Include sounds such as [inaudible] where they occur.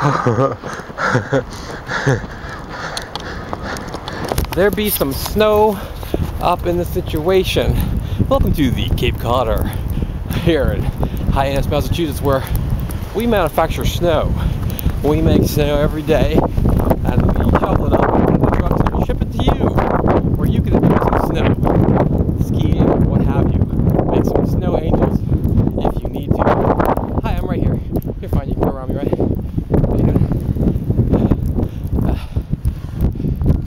[laughs] there be some snow up in the situation. Welcome to the Cape Codder here in Hyannis, Massachusetts, where we manufacture snow. We make snow every day and we shovel it up in the trucks and ship it to you where you can enjoy some snow, skiing, what have you. Make some snow angels if you need to. Hi, I'm right here. You're fine, you can go around me, right?